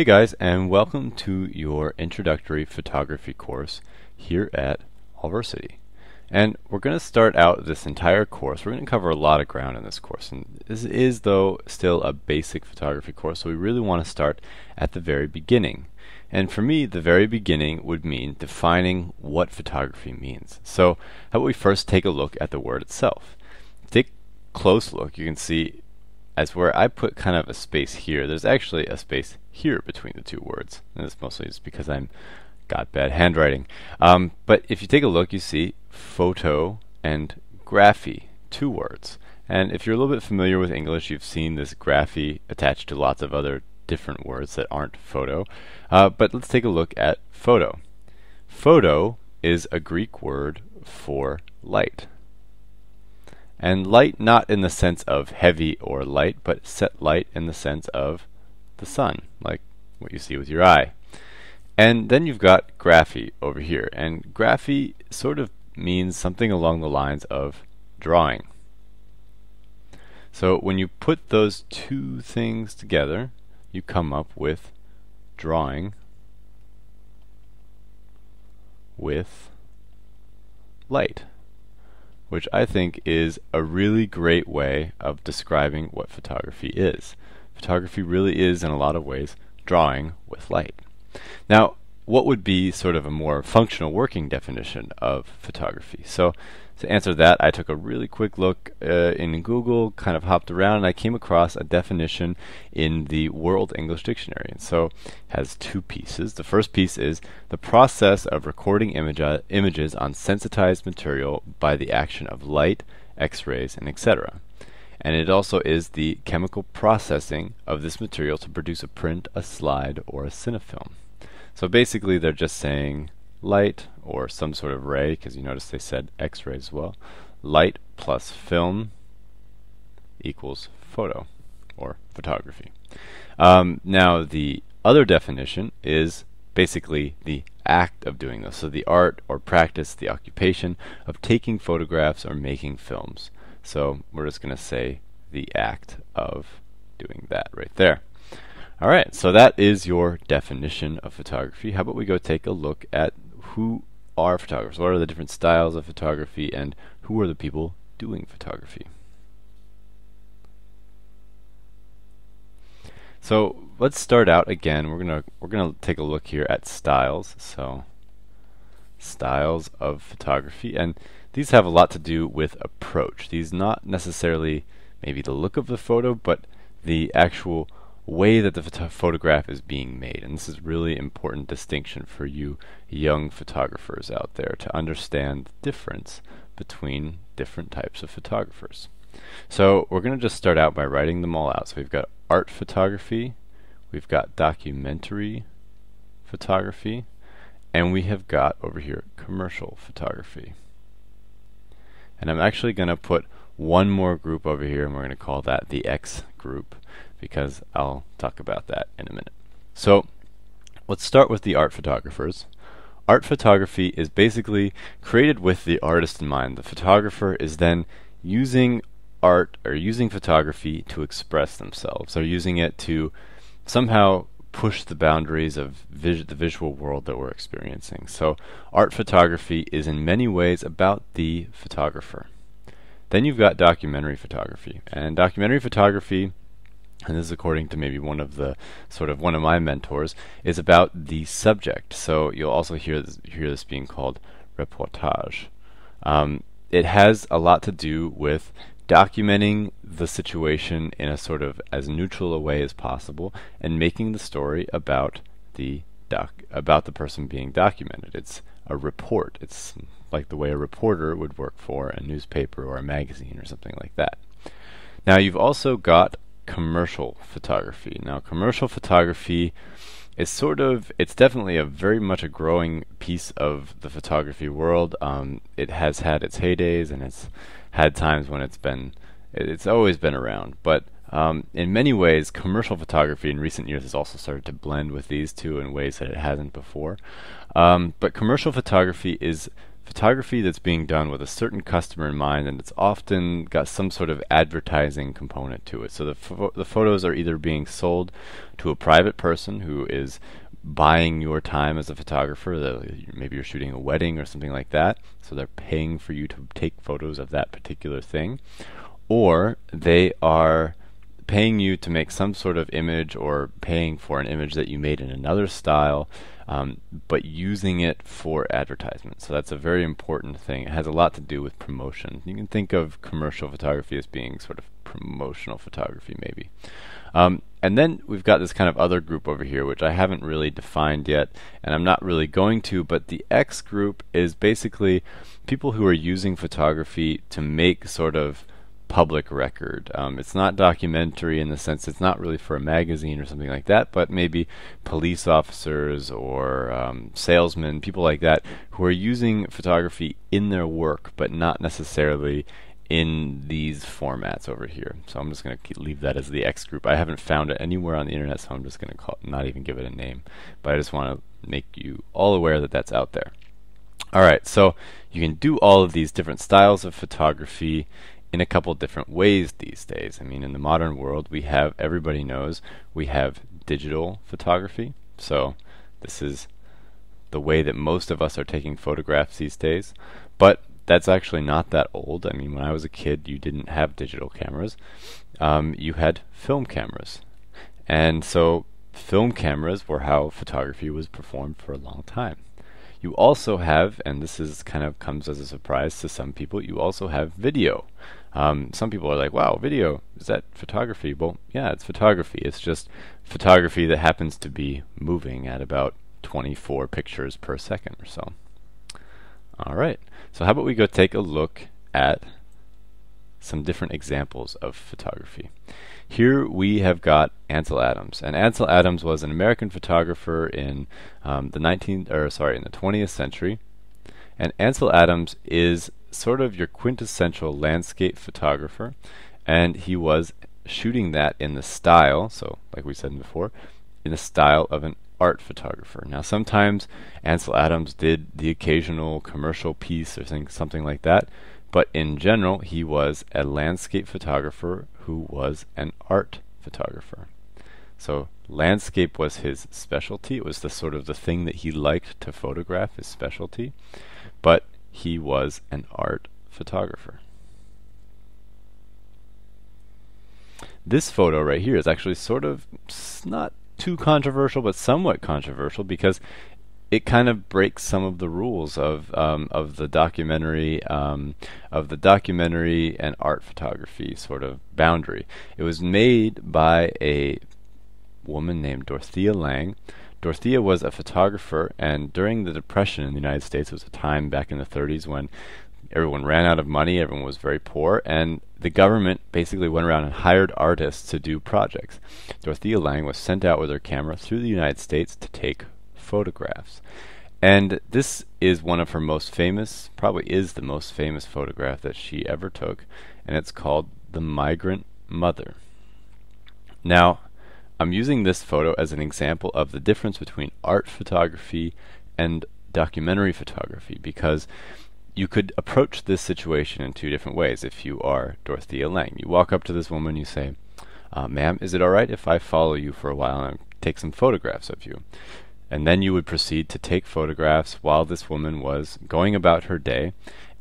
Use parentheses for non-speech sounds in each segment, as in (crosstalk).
Hey guys, and welcome to your introductory photography course here at Allversity. And we're going to start out this entire course. We're going to cover a lot of ground in this course. And this is, though, still a basic photography course, so we really want to start at the very beginning. And for me, the very beginning would mean defining what photography means. So, how about we first take a look at the word itself? Take a close look. You can see as where I put kind of a space here, there's actually a space here between the two words. And this mostly is because I'm got bad handwriting. Um, but if you take a look, you see photo and graphy, two words. And if you're a little bit familiar with English, you've seen this graphy attached to lots of other different words that aren't photo. Uh, but let's take a look at photo. Photo is a Greek word for light. And light not in the sense of heavy or light, but set light in the sense of the sun, like what you see with your eye. And then you've got graphy over here. And graphy sort of means something along the lines of drawing. So when you put those two things together, you come up with drawing with light which I think is a really great way of describing what photography is. Photography really is, in a lot of ways, drawing with light. Now, what would be sort of a more functional working definition of photography? So to answer that, I took a really quick look uh, in Google, kind of hopped around, and I came across a definition in the World English Dictionary. And so it has two pieces. The first piece is the process of recording image uh, images on sensitized material by the action of light, X-rays, and etc. And it also is the chemical processing of this material to produce a print, a slide, or a cinefilm. So basically, they're just saying light or some sort of ray, because you notice they said X-ray as well. Light plus film equals photo or photography. Um, now the other definition is basically the act of doing this. So the art or practice, the occupation of taking photographs or making films. So we're just going to say the act of doing that right there. All right, so that is your definition of photography. How about we go take a look at who are photographers? What are the different styles of photography and who are the people doing photography? So let's start out again. We're gonna we're gonna take a look here at styles. So styles of photography, and these have a lot to do with approach. These not necessarily maybe the look of the photo, but the actual way that the photo photograph is being made. And this is really important distinction for you young photographers out there to understand the difference between different types of photographers. So we're going to just start out by writing them all out. So we've got art photography, we've got documentary photography, and we have got over here commercial photography. And I'm actually going to put one more group over here and we're going to call that the X group because I'll talk about that in a minute. So let's start with the art photographers. Art photography is basically created with the artist in mind. The photographer is then using art or using photography to express themselves. They're using it to somehow push the boundaries of vis the visual world that we're experiencing. So art photography is in many ways about the photographer. Then you've got documentary photography. And documentary photography and this is according to maybe one of the sort of one of my mentors, is about the subject. So you'll also hear this, hear this being called reportage. Um, it has a lot to do with documenting the situation in a sort of as neutral a way as possible and making the story about the doc about the person being documented. It's a report. It's like the way a reporter would work for a newspaper or a magazine or something like that. Now you've also got commercial photography. Now, commercial photography is sort of, it's definitely a very much a growing piece of the photography world. Um, it has had its heydays and it's had times when it's been, it's always been around. But um, in many ways, commercial photography in recent years has also started to blend with these two in ways that it hasn't before. Um, but commercial photography is photography that's being done with a certain customer in mind, and it's often got some sort of advertising component to it. So the the photos are either being sold to a private person who is buying your time as a photographer. That maybe you're shooting a wedding or something like that, so they're paying for you to take photos of that particular thing, or they are paying you to make some sort of image or paying for an image that you made in another style, um, but using it for advertisement. So that's a very important thing. It has a lot to do with promotion. You can think of commercial photography as being sort of promotional photography, maybe. Um, and then we've got this kind of other group over here, which I haven't really defined yet, and I'm not really going to, but the X group is basically people who are using photography to make sort of public record. Um, it's not documentary in the sense it's not really for a magazine or something like that, but maybe police officers or um, salesmen, people like that, who are using photography in their work, but not necessarily in these formats over here. So I'm just going to leave that as the X group. I haven't found it anywhere on the internet, so I'm just going to call not even give it a name. But I just want to make you all aware that that's out there. All right, so you can do all of these different styles of photography in a couple different ways these days. I mean, in the modern world, we have, everybody knows, we have digital photography. So this is the way that most of us are taking photographs these days. But that's actually not that old. I mean, when I was a kid, you didn't have digital cameras. Um, you had film cameras. And so film cameras were how photography was performed for a long time. You also have, and this is kind of comes as a surprise to some people, you also have video. Um, some people are like, wow, video, is that photography? Well, yeah, it's photography. It's just photography that happens to be moving at about 24 pictures per second or so. All right, so how about we go take a look at some different examples of photography. Here we have got Ansel Adams, and Ansel Adams was an American photographer in um, the 19th, or sorry, in the 20th century. And Ansel Adams is sort of your quintessential landscape photographer, and he was shooting that in the style, so like we said before, in the style of an art photographer. Now, sometimes Ansel Adams did the occasional commercial piece or something like that, but in general, he was a landscape photographer who was an art photographer. So landscape was his specialty. It was the sort of the thing that he liked to photograph, his specialty. But he was an art photographer. This photo right here is actually sort of not too controversial, but somewhat controversial because it kind of breaks some of the rules of um, of the documentary um, of the documentary and art photography sort of boundary. It was made by a woman named Dorothea Lange. Dorothea was a photographer, and during the Depression in the United States, it was a time back in the 30s when everyone ran out of money, everyone was very poor, and the government basically went around and hired artists to do projects. Dorothea Lange was sent out with her camera through the United States to take photographs. And this is one of her most famous, probably is the most famous photograph that she ever took, and it's called The Migrant Mother. Now, I'm using this photo as an example of the difference between art photography and documentary photography because you could approach this situation in two different ways if you are Dorothea Lange. You walk up to this woman, you say, uh, Ma'am, is it alright if I follow you for a while and take some photographs of you? And then you would proceed to take photographs while this woman was going about her day.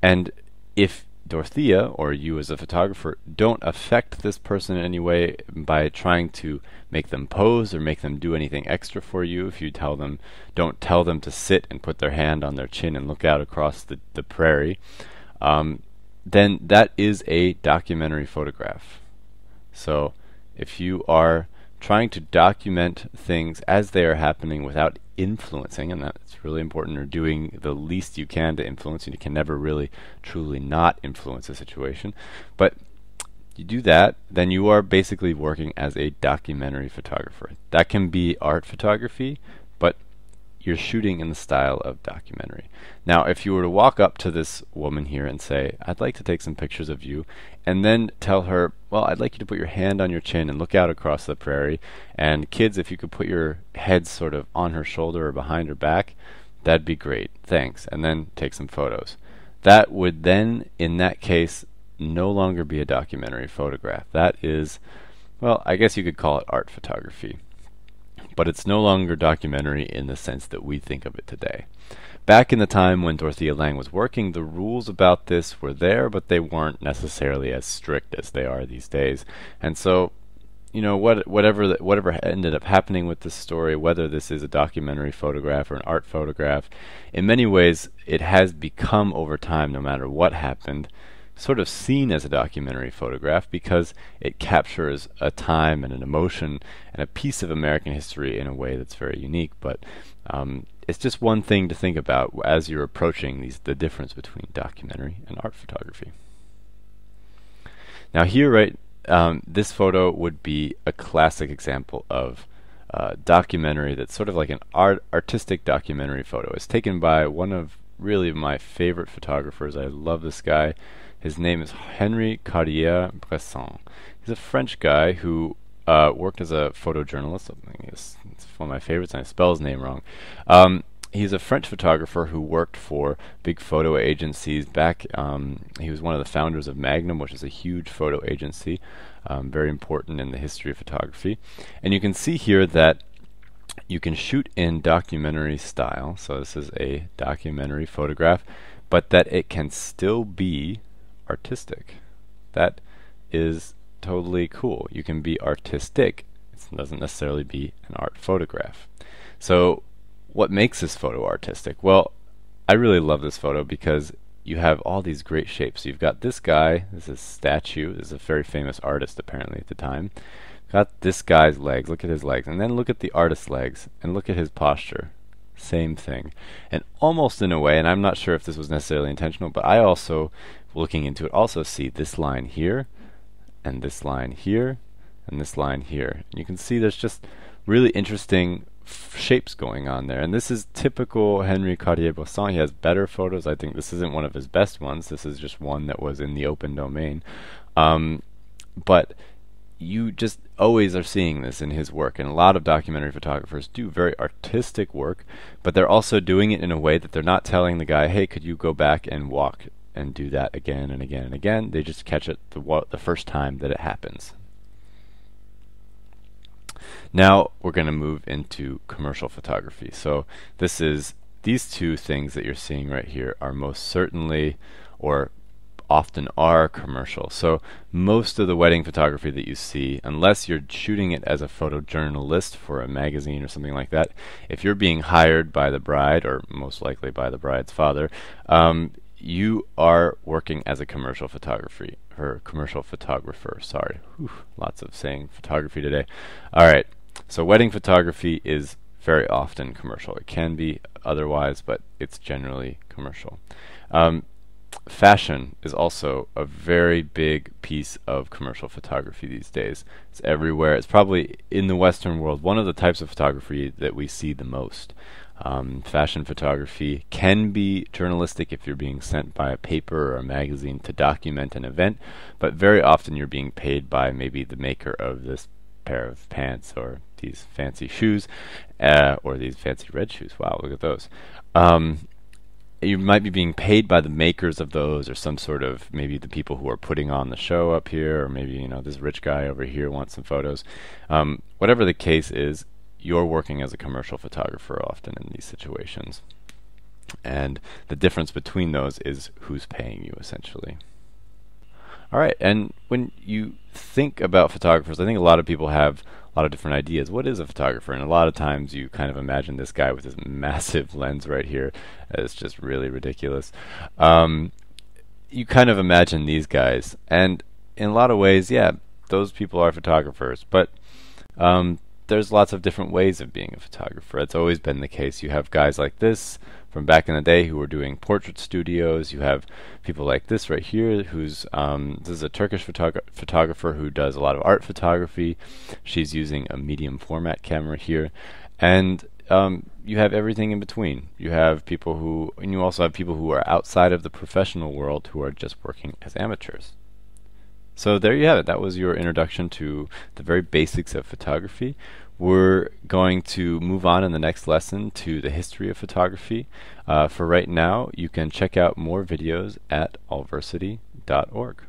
And if Dorothea, or you as a photographer, don't affect this person in any way by trying to make them pose or make them do anything extra for you. If you tell them, don't tell them to sit and put their hand on their chin and look out across the, the prairie, um, then that is a documentary photograph. So if you are trying to document things as they are happening without influencing, and that's really important, or doing the least you can to influence, and you can never really truly not influence a situation. But you do that, then you are basically working as a documentary photographer. That can be art photography, you're shooting in the style of documentary. Now, if you were to walk up to this woman here and say, I'd like to take some pictures of you, and then tell her, well, I'd like you to put your hand on your chin and look out across the prairie, and kids, if you could put your head sort of on her shoulder or behind her back, That'd be great. Thanks. And then take some photos. That would then, in that case, no longer be a documentary photograph. That is, well, I guess you could call it art photography. But it's no longer documentary in the sense that we think of it today. Back in the time when Dorothea Lange was working, the rules about this were there, but they weren't necessarily as strict as they are these days. And so you know what whatever the, whatever ended up happening with this story, whether this is a documentary photograph or an art photograph, in many ways it has become over time, no matter what happened, sort of seen as a documentary photograph because it captures a time and an emotion and a piece of American history in a way that's very unique. But um, it's just one thing to think about as you're approaching these the difference between documentary and art photography. Now here, right um, this photo would be a classic example of uh, documentary that's sort of like an art artistic documentary photo. It's taken by one of really my favorite photographers. I love this guy. His name is Henri Cartier-Bresson. He's a French guy who uh, worked as a photojournalist. It's, it's one of my favorites, and I spell his name wrong. Um, he's a French photographer who worked for big photo agencies back. Um, he was one of the founders of Magnum, which is a huge photo agency, um, very important in the history of photography. And you can see here that you can shoot in documentary style. So this is a documentary photograph, but that it can still be artistic. That is totally cool. You can be artistic. It doesn't necessarily be an art photograph. So what makes this photo artistic? Well, I really love this photo because you have all these great shapes. You've got this guy, this is a statue, this is a very famous artist apparently at the time. Got this guy's legs, look at his legs, and then look at the artist's legs, and look at his posture. Same thing. And almost in a way, and I'm not sure if this was necessarily intentional, but I also, looking into it, also see this line here, and this line here, and this line here. And you can see there's just really interesting shapes going on there. And this is typical Henri Cartier-Bresson. He has better photos. I think this isn't one of his best ones. This is just one that was in the open domain. Um, but you just always are seeing this in his work. And a lot of documentary photographers do very artistic work, but they're also doing it in a way that they're not telling the guy, hey, could you go back and walk and do that again and again and again. They just catch it the, the first time that it happens. Now we're going to move into commercial photography. So this is these two things that you're seeing right here are most certainly or often are commercial. So most of the wedding photography that you see, unless you're shooting it as a photojournalist for a magazine or something like that, if you're being hired by the bride or most likely by the bride's father, um, you are working as a commercial photography or commercial photographer. Sorry, Whew, lots of saying photography today. All right. So wedding photography is very often commercial. It can be otherwise, but it's generally commercial. Um, fashion is also a very big piece of commercial photography these days. It's everywhere. It's probably in the Western world one of the types of photography that we see the most. Um, fashion photography can be journalistic if you're being sent by a paper or a magazine to document an event, but very often you're being paid by maybe the maker of this pair of pants or these fancy shoes, uh, or these fancy red shoes. Wow, look at those. Um, you might be being paid by the makers of those, or some sort of maybe the people who are putting on the show up here, or maybe you know this rich guy over here wants some photos. Um, whatever the case is, you're working as a commercial photographer often in these situations, and the difference between those is who's paying you essentially. All right, and when you think about photographers, I think a lot of people have a lot of different ideas. What is a photographer? And a lot of times you kind of imagine this guy with this (laughs) massive lens right here. It's just really ridiculous. Um, you kind of imagine these guys, and in a lot of ways, yeah, those people are photographers. But um, there's lots of different ways of being a photographer. It's always been the case. You have guys like this from back in the day who were doing portrait studios. You have people like this right here, who's um, this is a Turkish photog photographer who does a lot of art photography. She's using a medium format camera here, and um, you have everything in between. You have people who, and you also have people who are outside of the professional world who are just working as amateurs. So there you have it. That was your introduction to the very basics of photography. We're going to move on in the next lesson to the history of photography. Uh, for right now, you can check out more videos at allversity.org.